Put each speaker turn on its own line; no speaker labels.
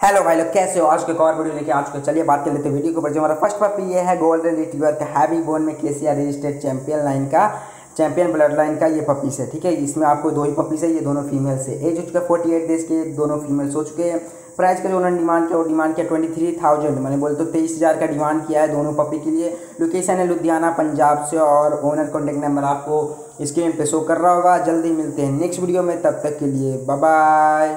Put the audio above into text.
Hello भाई लोग, कैसे हो? आज के एक और वीडियो लेके आज चुके चलिए बात कर लेते हैं वीडियो के ऊपर। जो, हमारा फ़र्स्ट पपी तो ये है गोल्डन रिट्रीवर का हैवी बोन में केसीआर रजिस्टर्ड चैंपियन लाइन का चैंपियन ब्लड लाइन का ये पपीस है, ठीक है? इसमें आपको दो ही पपीस है, ये दोनों फीमेल्स है एज हो चुका है फोर्टी एट डेज़ के, दोनों फीमेल्स हो चुके हैं। प्राइस का जो उन्होंने डिमांड किया, वो डिमांड किया ट्वेंटी थ्री थाउज़ेंड मैंने बोल तो तेईस हज़ार का डिमांड किया है दोनों पपी के लिए। लोकेशन है लुधियाना, पंजाब से, और ओनर कॉन्टैक्ट नंबर आपको स्क्रीन पे शो कर रहा होगा। जल्दी मिलते हैं नेक्स्ट वीडियो में, तब तक के लिए बाय